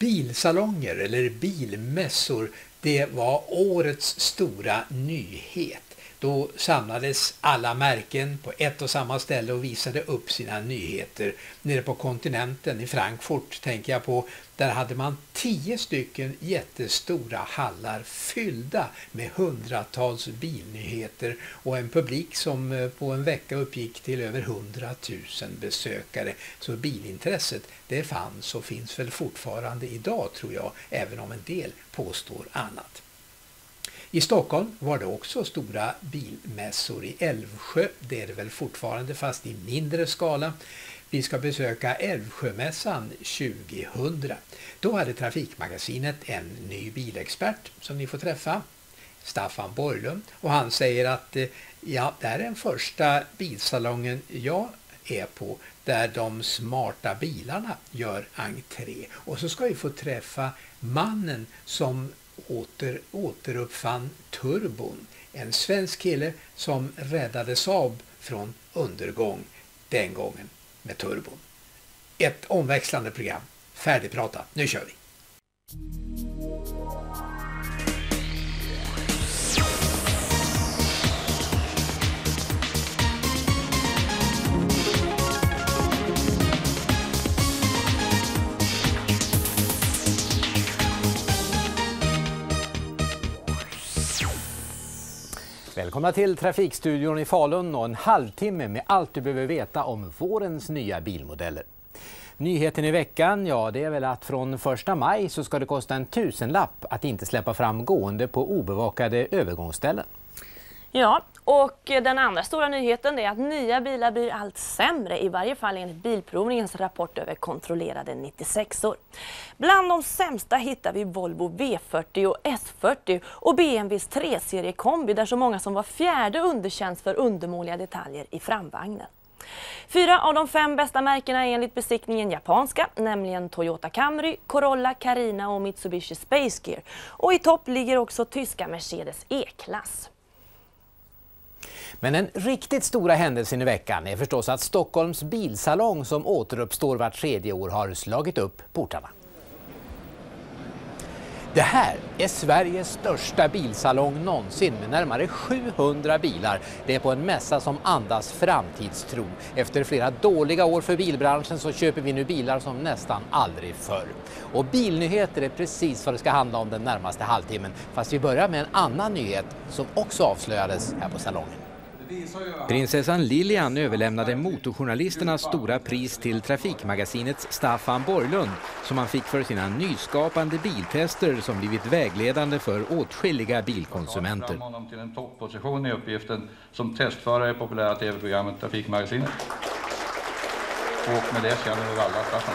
Bilsalonger eller bilmässor, det var årets stora nyhet. Då samlades alla märken på ett och samma ställe och visade upp sina nyheter. Nere på kontinenten i Frankfurt tänker jag på, där hade man tio stycken jättestora hallar fyllda med hundratals bilnyheter och en publik som eh, på en vecka uppgick till över hundratusen besökare. Så bilintresset det fanns och finns väl fortfarande idag tror jag, även om en del påstår annat. I Stockholm var det också stora bilmässor i Älvsjö. Det är det väl fortfarande fast i mindre skala. Vi ska besöka Älvsjömässan 2000. Då hade Trafikmagasinet en ny bilexpert som ni får träffa. Staffan Borglund och han säger att eh, ja, det här är den första bilsalongen jag är på där de smarta bilarna gör entré. Och så ska vi få träffa mannen som åter, återuppfann turbon. En svensk kille som räddade Saab från undergång den gången med turbon. Ett omväxlande program. Färdigpratat. Nu kör vi! Välkomna till Trafikstudion i Falun och en halvtimme med allt du behöver veta om vårens nya bilmodeller. Nyheten i veckan, ja det är väl att från 1 maj så ska det kosta en tusenlapp att inte släppa fram gående på obevakade övergångsställen. Ja, och den andra stora nyheten är att nya bilar blir allt sämre, i varje fall enligt Bilprovningens rapport över kontrollerade 96or. Bland de sämsta hittar vi Volvo V40 och S40 och BMWs 3-serie kombi där så många som var fjärde underkänns för undermåliga detaljer i framvagnen. Fyra av de fem bästa märkena är enligt besiktningen japanska, nämligen Toyota Camry, Corolla, Carina och Mitsubishi Space Gear. Och i topp ligger också tyska Mercedes E-klass. Men den riktigt stora händelsen i veckan är förstås att Stockholms bilsalong som återuppstår vart tredje år har slagit upp portarna. Det här är Sveriges största bilsalong någonsin med närmare 700 bilar. Det är på en mässa som andas framtidstro. Efter flera dåliga år för bilbranschen så köper vi nu bilar som nästan aldrig förr. Och bilnyheter är precis vad det ska handla om den närmaste halvtimmen. Fast vi börjar med en annan nyhet som också avslöjades här på salongen. Prinsessan Lilian överlämnade Motorjournalisternas stora pris till Trafikmagasinets Staffan Borglund som han fick för sina nyskapande biltester som blivit vägledande för åtskilliga bilkonsumenter. Fram honom till en topposition i uppgiften som testförare i populära tv-programmet Trafikmagasinet. Och med det känner vi alla Staffan.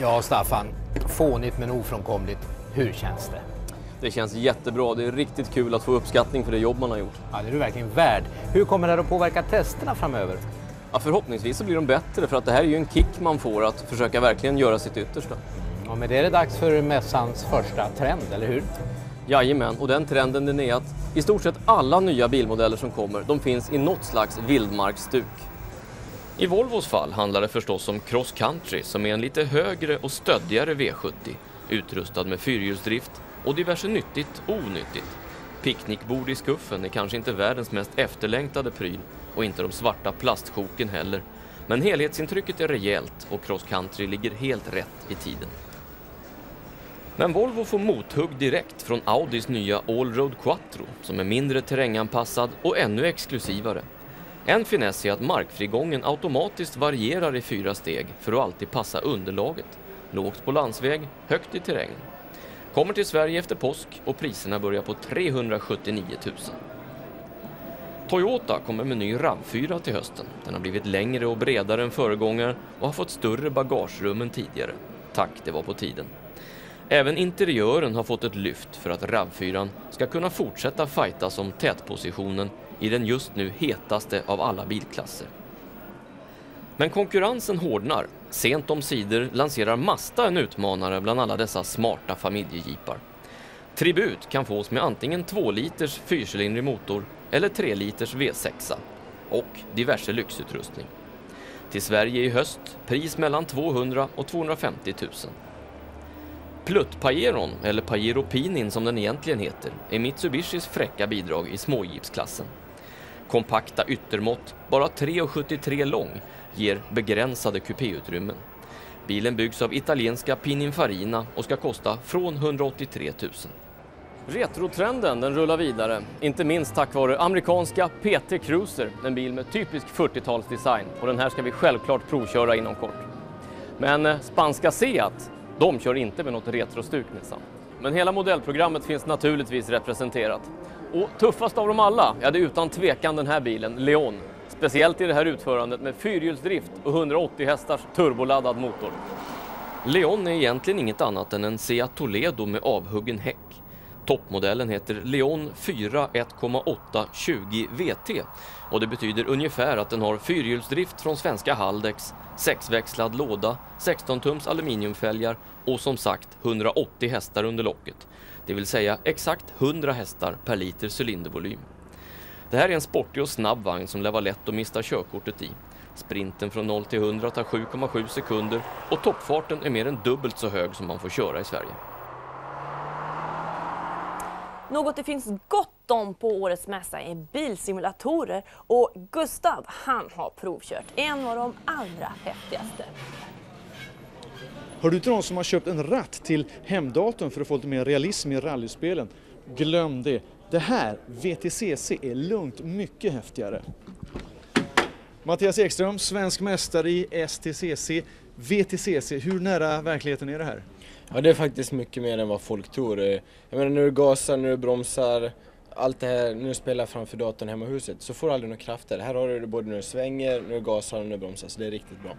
Ja, Staffan. Fånigt men ofrånkomligt. Hur känns det? Det känns jättebra. Det är riktigt kul att få uppskattning för det jobb man har gjort. Ja, det är du verkligen värd. Hur kommer det här att påverka testerna framöver? Ja, förhoppningsvis så blir de bättre för att det här är ju en kick man får att försöka verkligen göra sitt yttersta. Och med det är det dags för mässans första trend, eller hur? Jajamän, och den trenden den är att i stort sett alla nya bilmodeller som kommer, de finns i något slags vildmarksstuk. I Volvos fall handlar det förstås om Cross Country som är en lite högre och stöddigare V70 utrustad med fyrhjulsdrift och diverse nyttigt och onyttigt. Picknickbord i skuffen är kanske inte världens mest efterlängtade pryl och inte de svarta plastsjoken heller. Men helhetsintrycket är rejält och cross country ligger helt rätt i tiden. Men Volvo får mothugg direkt från Audis nya Allroad Quattro som är mindre terränganpassad och ännu exklusivare. En finess är att markfrigången automatiskt varierar i fyra steg för att alltid passa underlaget. Lågt på landsväg, högt i terrängen. Kommer till Sverige efter påsk och priserna börjar på 379 000. Toyota kommer med ny RAV4 till hösten. Den har blivit längre och bredare än föregångaren och har fått större bagagerum än tidigare. Tack, det var på tiden. Även interiören har fått ett lyft för att RAV4 ska kunna fortsätta fightas om tätpositionen i den just nu hetaste av alla bilklasser. Men konkurrensen hårdnar. Sent om sidor lanserar Mazda en utmanare bland alla dessa smarta familjejeepar. Tribut kan fås med antingen 2 liters fyrcylindrig motor eller 3 liters V6 och diverse lyxutrustning. Till Sverige i höst, pris mellan 200 och 250 000. Pluttpajeron, eller Pajero Pinin som den egentligen heter, är Mitsubishis fräcka bidrag i småjeepsklassen. Kompakta yttermått, bara 3,73 lång, ger begränsade kupéutrymmen. Bilen byggs av italienska Pininfarina och ska kosta från 183 000. Retrotrenden den rullar vidare, inte minst tack vare amerikanska PT Cruiser, en bil med typisk 40-talsdesign och den här ska vi självklart provköra inom kort. Men eh, spanska Seat, de kör inte med något retrostuk minsann. Men hela modellprogrammet finns naturligtvis representerat. Och tuffast av dem alla, ja det är utan tvekan den här bilen, Leon. Speciellt i det här utförandet med fyrhjulsdrift och 180 hästars turboladdad motor. Leon är egentligen inget annat än en Seat Toledo med avhuggen häck. Toppmodellen heter Leon 4 1,8 VT och det betyder ungefär att den har fyrhjulsdrift från svenska Haldex, sexväxlad låda, 16 tums aluminiumfälgar och som sagt 180 hästar under locket. Det vill säga exakt 100 hästar per liter cylindervolym. Det här är en sportig och snabb vagn som lär vara lätt att mista körkortet i. Sprinten från 0 till 100 tar 7,7 sekunder och toppfarten är mer än dubbelt så hög som man får köra i Sverige. Något det finns gott om på årets mässa är bilsimulatorer och Gustav han har provkört en av de allra häftigaste. Hör du till någon som har köpt en ratt till hemdatorn för att få lite mer realism i rallyspelen? Glöm det. Det här, VTCC, är lugnt mycket häftigare. Mattias Ekström, svensk mästare i STCC. VTCC, hur nära verkligheten är det här? Ja det är faktiskt mycket mer än vad folk tror. Jag menar när du gasar, när du bromsar, allt det här när du spelar framför datorn hemma i huset så får du aldrig några krafter. Här har du det både när du svänger, när du gasar och när du bromsar så det är riktigt bra.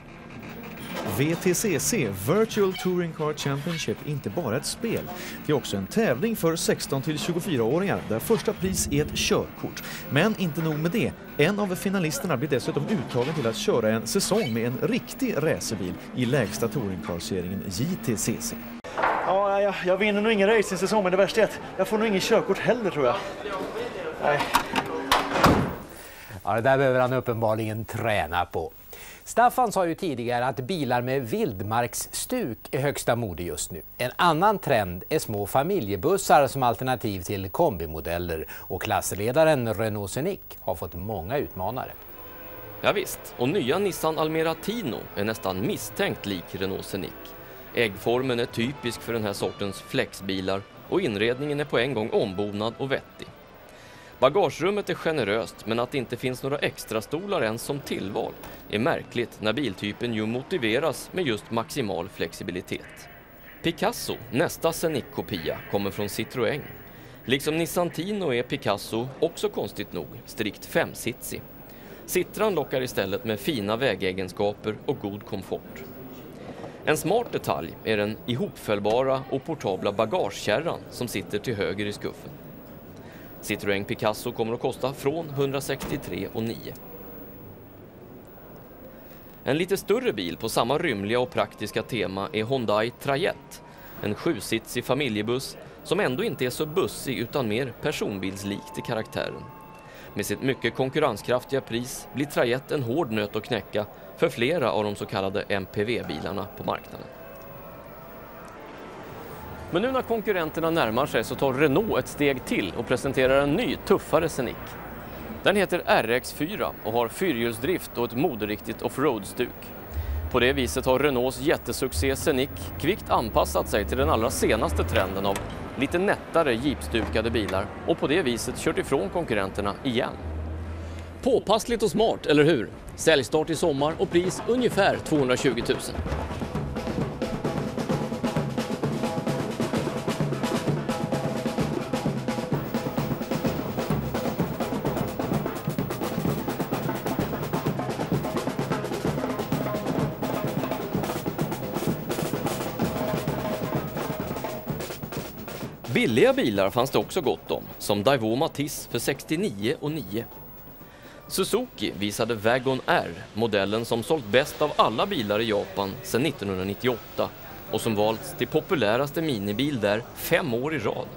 VTCC, Virtual Touring Car Championship, är inte bara ett spel. Det är också en tävling för 16 till 24-åringar där första pris är ett körkort. Men inte nog med det. En av finalisterna blir dessutom uttagen till att köra en säsong med en riktig racerbil i lägsta touringcar-serien JTCC. Ja, jag, jag vinner nog ingen racingsäsong men det värsta är att jag får nog ingen körkort heller tror jag. Nej. Ja, det där behöver han uppenbarligen träna på. Staffan sa ju tidigare att bilar med vildmarksstuk är högsta mode just nu. En annan trend är små familjebussar som alternativ till kombimodeller och klassledaren Renault Scenic har fått många utmanare. Ja, visst, och nya Nissan Almera Tino är nästan misstänkt lik Renault Scenic. Äggformen är typisk för den här sortens flexbilar och inredningen är på en gång ombonad och vettig. Bagagerummet är generöst men att det inte finns några extra stolar ens som tillval är märkligt när biltypen ju motiveras med just maximal flexibilitet. Picasso, nästa Scenic-kopia, kommer från Citroën. Liksom Nissan Tino är Picasso, också konstigt nog, strikt femsitsig. Citran lockar istället med fina vägegenskaper och god komfort. En smart detalj är den ihopfällbara och portabla bagagekärran som sitter till höger i skuffen. Citroën Picasso kommer att kosta från 163 och 9. En lite större bil på samma rymliga och praktiska tema är Hyundai Trajet. En sjusitsig familjebuss som ändå inte är så bussig utan mer personbilslikt i karaktären. Med sitt mycket konkurrenskraftiga pris blir Trajet en hård nöt att knäcka för flera av de så kallade MPV-bilarna på marknaden. Men nu när konkurrenterna närmar sig så tar Renault ett steg till och presenterar en ny tuffare Scenic. Den heter RX4 och har fyrhjulsdrift och ett moderiktigt offroad-stuk. På det viset har Renaults jättesuccé Scenic kvickt anpassat sig till den allra senaste trenden av lite nättare jeepstukade bilar och på det viset kört ifrån konkurrenterna igen. Påpassligt och smart, eller hur? Säljstart i sommar och pris ungefär 220 000. Billiga bilar fanns det också gott om, som Daewoo Matiz för 69 och 9. Suzuki visade Wagon R, modellen som sålt bäst av alla bilar i Japan sedan 1998 och som valts till populäraste minibil där fem år i rad.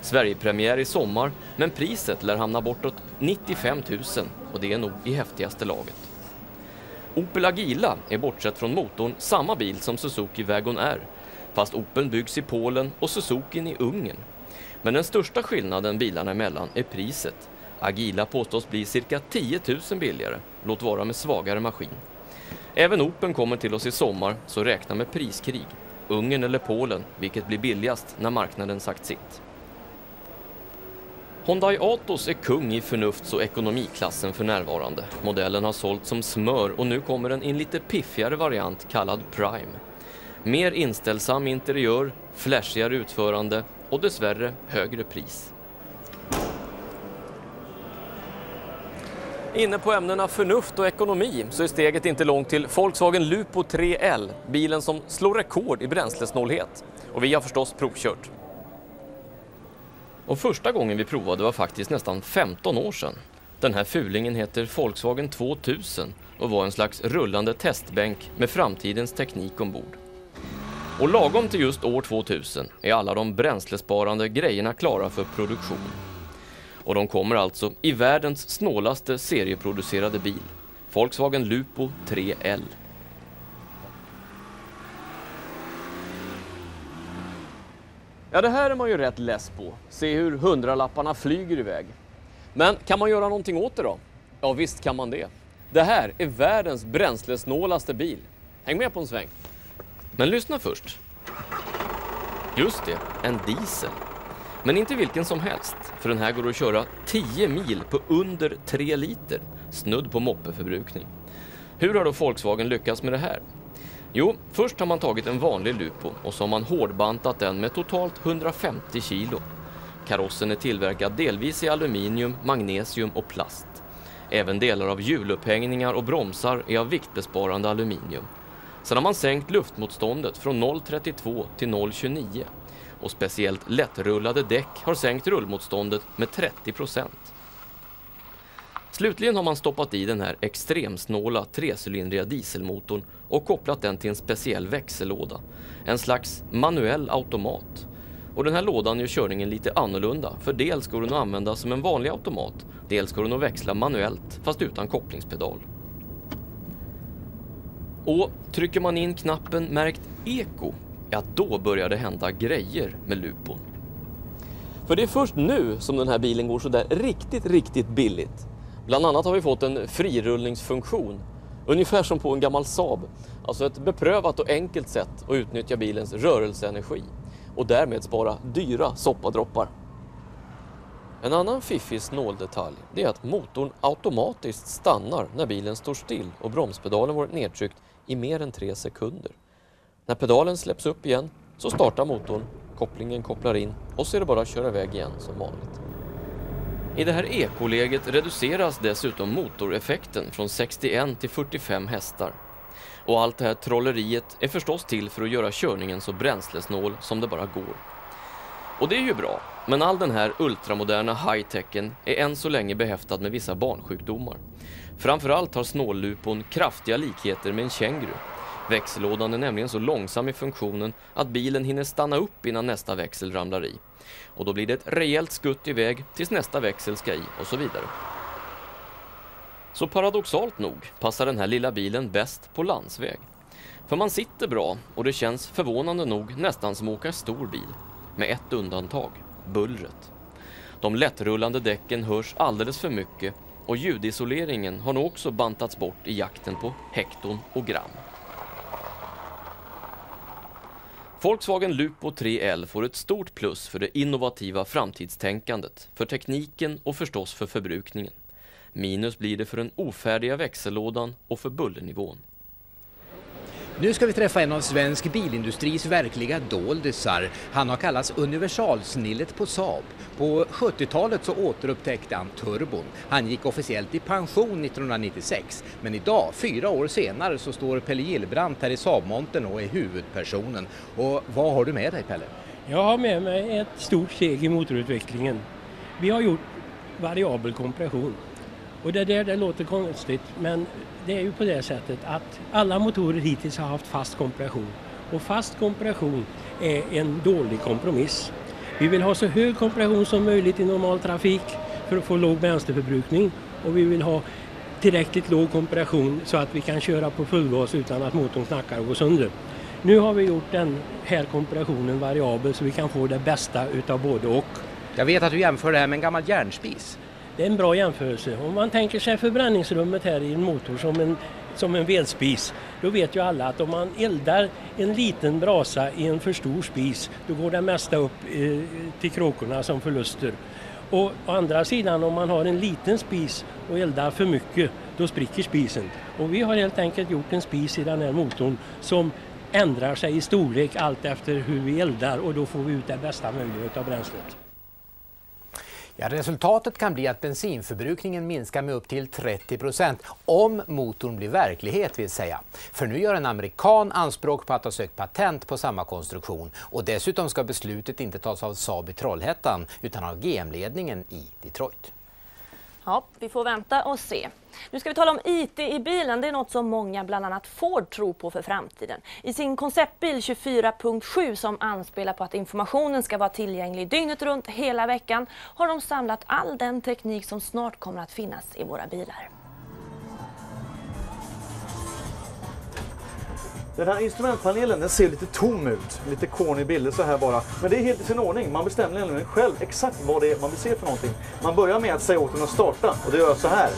Sverigepremiär i sommar, men priset lär hamna bortåt 95 000 och det är nog i häftigaste laget. Opel Agila är bortsett från motorn samma bil som Suzuki Wagon R, fast Opeln byggs i Polen och Suzukin i Ungern. Men den största skillnaden bilarna emellan är priset. Agila påstås bli cirka 10 000 billigare, låt vara med svagare maskin. Även Opeln kommer till oss i sommar, så räkna med priskrig. Ungern eller Polen, vilket blir billigast när marknaden sagt sitt. Hyundai Atos är kung i förnufts och ekonomiklassen för närvarande. Modellen har sålt som smör och nu kommer den i en lite piffigare variant kallad Prime. Mer inställsam interiör, flashigare utförande och dessvärre högre pris. Inne på ämnena förnuft och ekonomi så är steget inte långt till Volkswagen Lupo 3L, bilen som slår rekord i bränslesnålhet. Och vi har förstås provkört. Och första gången vi provade var faktiskt nästan 15 år sedan. Den här fulingen heter Volkswagen 2000 och var en slags rullande testbänk med framtidens teknik ombord. Och lagom till just år 2000 är alla de bränslesparande grejerna klara för produktion. Och de kommer alltså i världens snålaste serieproducerade bil, Volkswagen Lupo 3L. Ja, det här är man ju rätt less på. Se hur hundralapparna flyger iväg. Men kan man göra någonting åt det då? Ja, visst kan man det. Det här är världens bränslesnålaste bil. Häng med på en sväng. Men lyssna först. Just det, en diesel. Men inte vilken som helst, för den här går att köra 10 mil på under 3 liter, snudd på moppeförbrukning. Hur har då Volkswagen lyckats med det här? Jo, först har man tagit en vanlig Lupo och så har man hårdbantat den med totalt 150 kilo. Karossen är tillverkad delvis i aluminium, magnesium och plast. Även delar av hjulupphängningar och bromsar är av viktbesparande aluminium. Sen har man sänkt luftmotståndet från 0,32 till 0,29 och speciellt lättrullade däck har sänkt rullmotståndet med 30 procent. Slutligen har man stoppat i den här extremsnåla trecylindriga dieselmotorn och kopplat den till en speciell växellåda. En slags manuell automat. Och den här lådan gör körningen lite annorlunda för dels går den att använda som en vanlig automat, dels går den att växla manuellt fast utan kopplingspedal. Och trycker man in knappen märkt Eko, ja då börjar det hända grejer med Lupon. För det är först nu som den här bilen går sådär riktigt, riktigt billigt. Bland annat har vi fått en frirullningsfunktion, ungefär som på en gammal Saab. Alltså ett beprövat och enkelt sätt att utnyttja bilens rörelseenergi och därmed spara dyra soppadroppar. En annan fiffig snåldetalj är att motorn automatiskt stannar när bilen står still och bromspedalen varit nedtryckt i mer än tre sekunder. När pedalen släpps upp igen så startar motorn, kopplingen kopplar in och så är det bara att köra iväg igen som vanligt. I det här ekoläget reduceras dessutom motoreffekten från 61 till 45 hästar. Och allt det här trolleriet är förstås till för att göra körningen så bränslesnål som det bara går. Och det är ju bra, men all den här ultramoderna high-techen är än så länge behäftad med vissa barnsjukdomar. Framförallt har snållupon kraftiga likheter med en känguru. Växellådan är nämligen så långsam i funktionen att bilen hinner stanna upp innan nästa växel ramlar i. Och då blir det ett rejält skutt iväg tills nästa växel ska i och så vidare. Så paradoxalt nog passar den här lilla bilen bäst på landsväg. För man sitter bra och det känns förvånande nog nästan som att åka stor bil. Med ett undantag, bullret. De lättrullande däcken hörs alldeles för mycket och ljudisoleringen har nog också bantats bort i jakten på hekton och gram. Volkswagen Lupo 3L får ett stort plus för det innovativa framtidstänkandet, för tekniken och förstås för förbrukningen. Minus blir det för den ofärdiga växellådan och för bullernivån. Nu ska vi träffa en av svensk bilindustris verkliga doldisar. Han har kallats universalsnillet på Saab. På 70-talet så återupptäckte han turbon. Han gick officiellt i pension 1996. Men idag, fyra år senare, så står Pelle Gillbrandt här i Saabmontern och är huvudpersonen. Och vad har du med dig Pelle? Jag har med mig ett stort steg i motorutvecklingen. Vi har gjort variabel kompression. Och det där det låter konstigt men det är ju på det sättet att alla motorer hittills har haft fast kompression. Och fast kompression är en dålig kompromiss. Vi vill ha så hög kompression som möjligt i normal trafik för att få låg bränsleförbrukning och vi vill ha tillräckligt låg kompression så att vi kan köra på fullgas utan att motorn knackar och går sönder. Nu har vi gjort den här kompressionen variabel så vi kan få det bästa utav både och. Jag vet att du jämför det här med en gammal järnspis. Det är en bra jämförelse. Om man tänker sig förbränningsrummet här i en motor som en, som en vedspis, då vet ju alla att om man eldar en liten brasa i en för stor spis, då går det mesta upp eh, till kråkorna som förluster. Och å andra sidan om man har en liten spis och eldar för mycket, då spricker spisen. Och vi har helt enkelt gjort en spis i den här motorn som ändrar sig i storlek allt efter hur vi eldar och då får vi ut det bästa möjliga av bränslet. Ja, resultatet kan bli att bensinförbrukningen minskar med upp till 30 procent om motorn blir verklighet vill säga. För nu gör en amerikan anspråk på att ha sökt patent på samma konstruktion och dessutom ska beslutet inte tas av Saab i Trollhättan utan av GM-ledningen i Detroit. Ja, vi får vänta och se. Nu ska vi tala om IT i bilen. Det är något som många, bland annat Ford, tror på för framtiden. I sin konceptbil 24.7 som anspelar på att informationen ska vara tillgänglig dygnet runt hela veckan har de samlat all den teknik som snart kommer att finnas i våra bilar. Den här instrumentpanelen den ser lite tom ut, lite corny bilder så här bara. Men det är helt i sin ordning, man bestämmer nämligen själv exakt vad det är man vill se för någonting. Man börjar med att säga åt den att starta och det gör så här.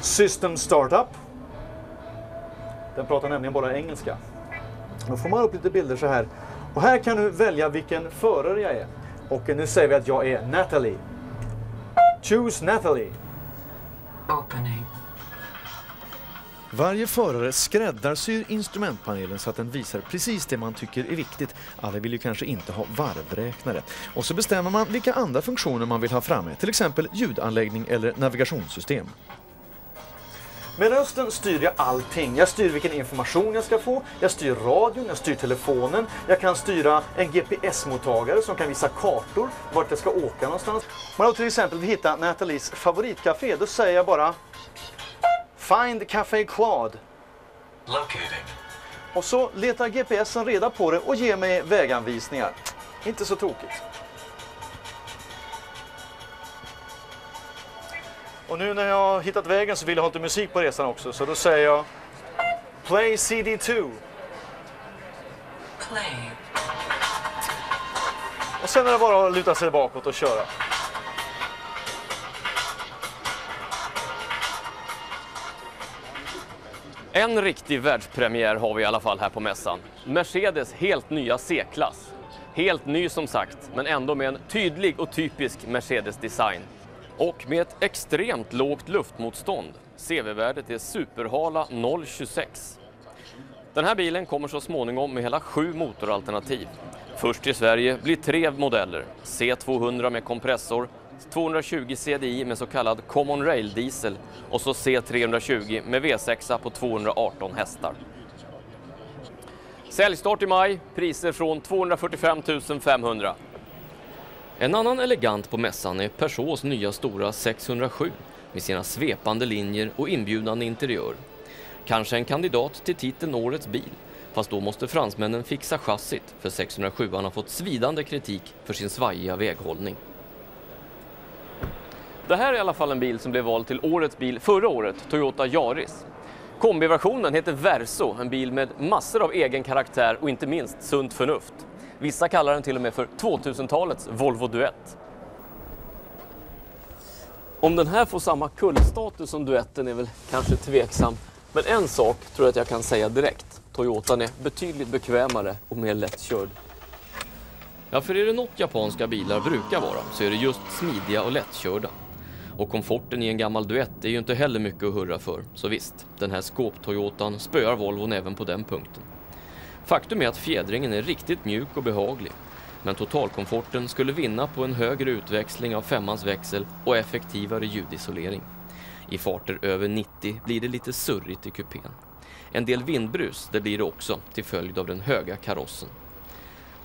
System Startup. Den pratar nämligen bara engelska. Då får man upp lite bilder så här. Och här kan du välja vilken förare jag är. Och nu säger vi att jag är Natalie. Choose Natalie. Opening. Varje förare skräddarsyr instrumentpanelen så att den visar precis det man tycker är viktigt. Alla vill ju kanske inte ha varvräknare. Och så bestämmer man vilka andra funktioner man vill ha framme, till exempel ljudanläggning eller navigationssystem. Med rösten styr jag allting. Jag styr vilken information jag ska få, jag styr radion, jag styr telefonen, jag kan styra en GPS-mottagare som kan visa kartor vart jag ska åka någonstans. Om jag till exempel vill hitta Nathalies favoritcafé, då säger jag bara Find Café Quad. Locating. Och så letar GPSen reda på det och ger mig väganvisningar. Inte så tokigt. Och nu när jag har hittat vägen så vill jag ha lite musik på resan också. Så då säger jag Play CD2. Play. Och sen är det bara att luta sig bakåt och köra. En riktig världspremiär har vi i alla fall här på mässan. Mercedes helt nya C-klass. Helt ny som sagt, men ändå med en tydlig och typisk Mercedes-design. Och med ett extremt lågt luftmotstånd. CV-värdet är superhala 0,26. Den här bilen kommer så småningom med hela sju motoralternativ. Först i Sverige blir tre modeller. C200 med kompressor, 220 CDI med så kallad Common Rail diesel och så C320 med V6 på 218 hästar. Säljstart i maj, priser från 245 500. En annan elegant på mässan är Peugeots nya stora 607 med sina svepande linjer och inbjudande interiör. Kanske en kandidat till titeln Årets bil, fast då måste fransmännen fixa chassit för 607 har fått svidande kritik för sin svajiga väghållning. Det här är i alla fall en bil som blev vald till årets bil förra året, Toyota Yaris. Kombiversionen heter Verso, en bil med massor av egen karaktär och inte minst sunt förnuft. Vissa kallar den till och med för 2000-talets Volvo Duett. Om den här får samma kullstatus som Duetten är väl kanske tveksam. Men en sak tror jag att jag kan säga direkt. Toyotan är betydligt bekvämare och mer lättkörd. Ja, för är det något japanska bilar brukar vara så är det just smidiga och lättkörda. Och komforten i en gammal duett är ju inte heller mycket att hurra för. Så visst, den här skåp-Toyotan spöar Volvon även på den punkten. Faktum är att fjädringen är riktigt mjuk och behaglig. Men totalkomforten skulle vinna på en högre utväxling av femmans växel och effektivare ljudisolering. I farter över 90 blir det lite surrigt i kupén. En del vindbrus det blir det också till följd av den höga karossen.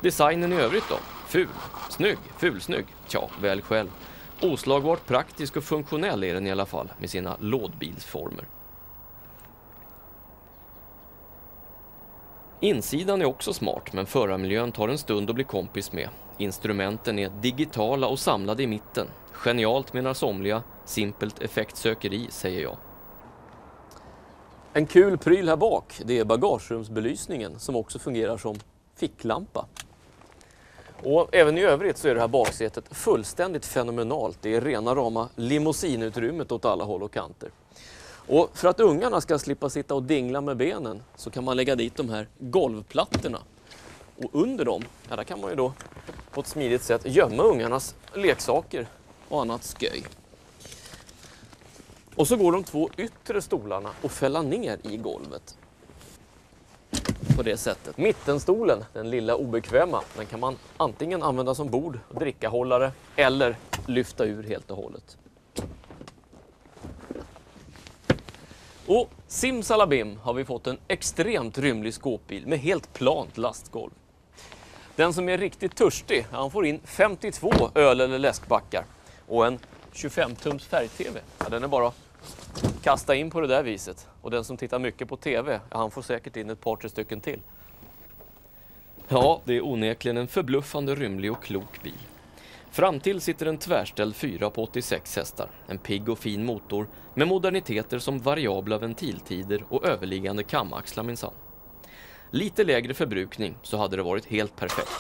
Designen i övrigt då? Ful? Snygg? Fulsnygg? Tja, väl själv. Oslagbart praktisk och funktionell är den i alla fall med sina lådbilsformer. Insidan är också smart men förarmiljön tar en stund att bli kompis med. Instrumenten är digitala och samlade i mitten. Genialt menar somliga, simpelt effektsökeri säger jag. En kul pryl här bak, det är bagagerumsbelysningen som också fungerar som ficklampa. Och även i övrigt så är det här baksätet fullständigt fenomenalt. Det är rena rama limousinutrymmet åt alla håll och kanter. Och för att ungarna ska slippa sitta och dingla med benen så kan man lägga dit de här golvplattorna. Och under dem, ja, där kan man ju då på ett smidigt sätt gömma ungarnas leksaker och annat sköj. Och så går de två yttre stolarna och fälla ner i golvet. På det sättet. Mittenstolen, den lilla obekväma, den kan man antingen använda som bord och drickahållare eller lyfta ur helt och hållet. Och simsalabim har vi fått en extremt rymlig skåpbil med helt plant lastgolv. Den som är riktigt törstig, han får in 52 öl eller läskbackar och en 25-tums färg-tv. Ja, den är bara kasta in på det där viset. Och den som tittar mycket på TV, han får säkert in ett par, tre stycken till. Ja, det är onekligen en förbluffande rymlig och klok bil. Framtill sitter en tvärställd 4 på 86 hästar, en pigg och fin motor med moderniteter som variabla ventiltider och överliggande kamaxlar minsann. Lite lägre förbrukning så hade det varit helt perfekt.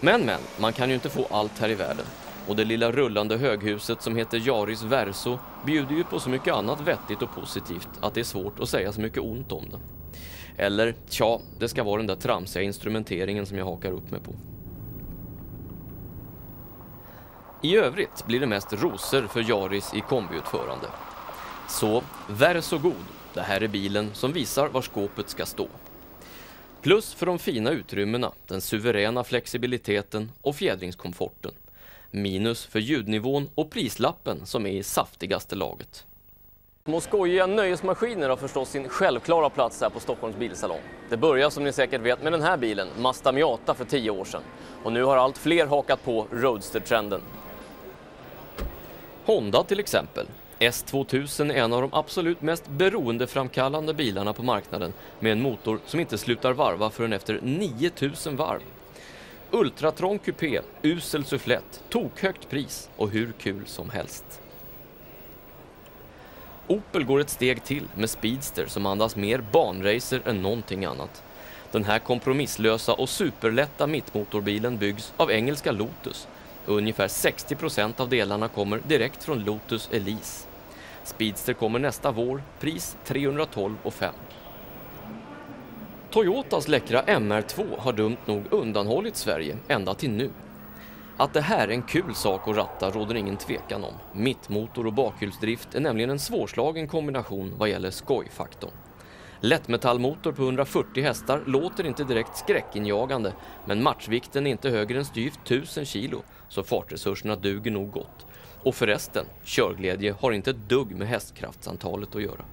Men men, man kan ju inte få allt här i världen. Och det lilla rullande höghuset som heter Jaris Verso bjuder ju på så mycket annat vettigt och positivt att det är svårt att säga så mycket ont om det. Eller, tja, det ska vara den där tramsiga instrumenteringen som jag hakar upp mig på. I övrigt blir det mest rosor för Jaris i kombiutförande. Så, Verso god, det här är bilen som visar var skåpet ska stå. Plus för de fina utrymmena, den suveräna flexibiliteten och fjädringskomforten. Minus för ljudnivån och prislappen som är i saftigaste laget. Små skojiga nöjesmaskiner har förstås sin självklara plats här på Stockholms bilsalong. Det börjar som ni säkert vet med den här bilen, Mazda Miata för tio år sedan. Och nu har allt fler hakat på Roadster-trenden. Honda till exempel. S2000 är en av de absolut mest beroendeframkallande bilarna på marknaden med en motor som inte slutar varva förrän efter 9000 varv. Ultratrång kupé, usel sufflett, tokhögt pris och hur kul som helst. Opel går ett steg till med Speedster som andas mer banracer än någonting annat. Den här kompromisslösa och superlätta mittmotorbilen byggs av engelska Lotus. Ungefär 60 procent av delarna kommer direkt från Lotus Elise. Speedster kommer nästa vår, pris 312 500. Toyotas läckra MR2 har dumt nog undanhållit Sverige ända till nu. Att det här är en kul sak att ratta råder ingen tvekan om. Mittmotor och bakhjulsdrift är nämligen en svårslagen kombination vad gäller skojfaktorn. Lättmetallmotor på 140 hästar låter inte direkt skräckinjagande men matchvikten är inte högre än styvt 1000 kilo så fartresurserna duger nog gott. Och förresten, körglädje har inte ett dugg med hästkraftsantalet att göra.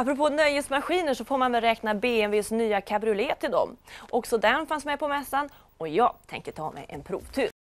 Apropå nöjesmaskiner så får man väl räkna BMWs nya cabriolet till dem. Också den fanns med på mässan och jag tänker ta mig en provtur.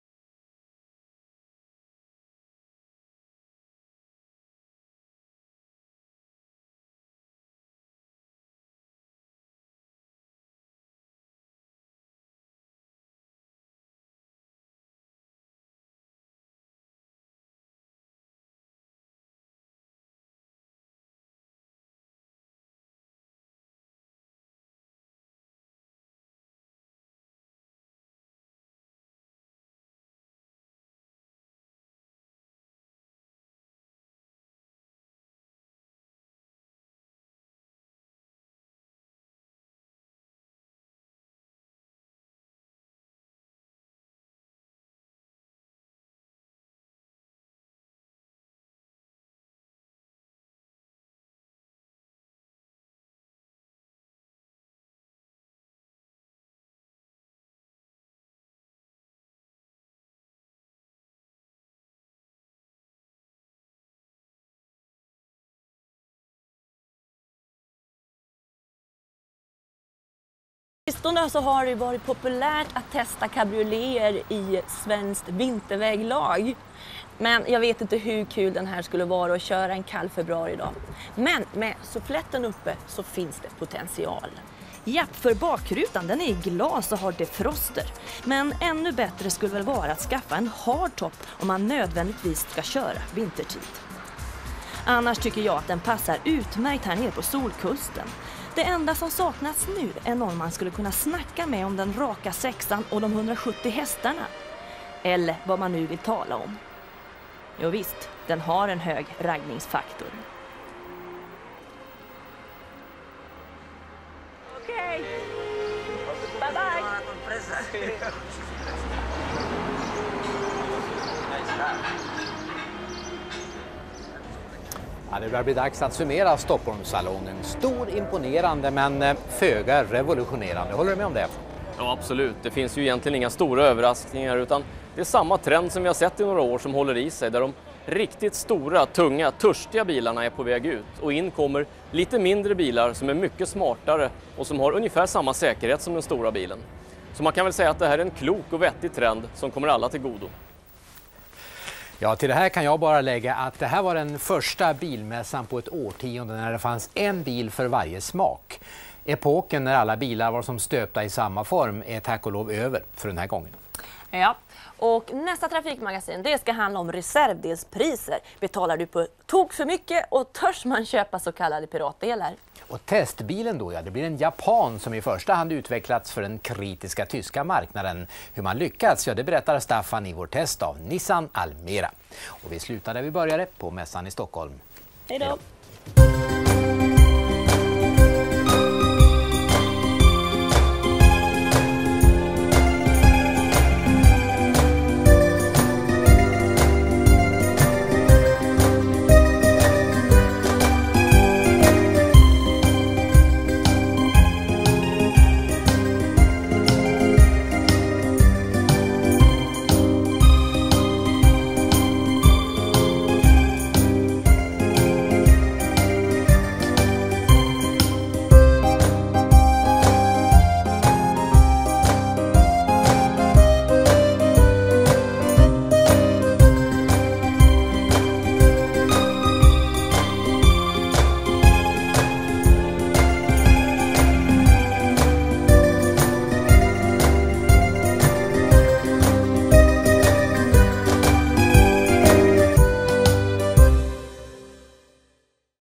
Sistone så har det varit populärt att testa cabrioleter i svenskt vinterväglag. Men jag vet inte hur kul den här skulle vara att köra en kall februaridag. Men med suffletten uppe så finns det potential. Japp, för bakrutan den är i glas och har defroster. Men ännu bättre skulle väl vara att skaffa en hardtop om man nödvändigtvis ska köra vintertid. Annars tycker jag att den passar utmärkt här nere på Solkusten. Det enda som saknas nu är någon man skulle kunna snacka med om den raka sexan och de 170 hästarna. Eller vad man nu vill tala om. Jo visst, den har en hög raggningsfaktor. Okej. Okay. Bye bye. Ja, det börjar bli dags att summera Stockholmssalongen. Stor, imponerande men eh, föga revolutionerande. Håller du med om det? Ja, absolut. Det finns ju egentligen inga stora överraskningar utan det är samma trend som vi har sett i några år som håller i sig där de riktigt stora, tunga, törstiga bilarna är på väg ut och in kommer lite mindre bilar som är mycket smartare och som har ungefär samma säkerhet som den stora bilen. Så man kan väl säga att det här är en klok och vettig trend som kommer alla till godo. Ja, till det här kan jag bara lägga att det här var den första bilmässan på ett årtionde när det fanns en bil för varje smak. Epoken när alla bilar var som stöpta i samma form är tack och lov över för den här gången. Ja, och nästa trafikmagasin det ska handla om reservdelspriser. Betalar du på tok för mycket och törs man köpa så kallade piratdelar? Och testbilen då, ja, det blir en japan som i första hand utvecklats för den kritiska tyska marknaden. Hur man lyckats, ja det berättar Staffan i vår test av Nissan Almera. Och vi slutar där vi började, på mässan i Stockholm. Hej då!